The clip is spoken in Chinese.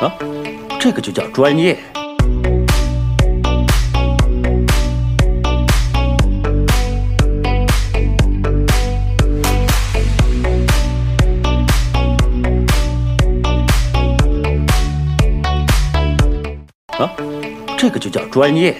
啊？这个就叫专业。啊？这个就叫专业。